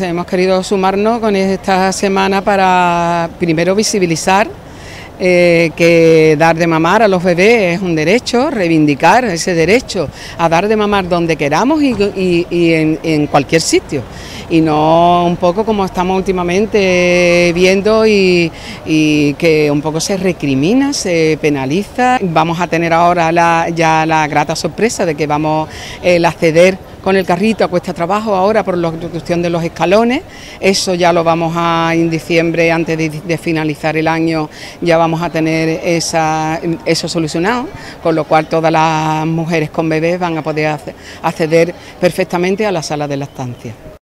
Hemos querido sumarnos con esta semana para primero visibilizar eh, que dar de mamar a los bebés es un derecho, reivindicar ese derecho a dar de mamar donde queramos y, en, cualquier sitio. Y no un poco como estamos últimamente viendo y, que un poco se recrimina, se penaliza. Vamos a tener ahora ya la grata sorpresa de que vamos a acceder con el carrito a cuesta trabajo ahora por la cuestión de los escalones. Eso ya lo vamos a en diciembre, antes de, finalizar el año, ya vamos a tener esa, eso solucionado, con lo cual todas las mujeres con bebés van a poder acceder perfectamente a la sala de lactancia.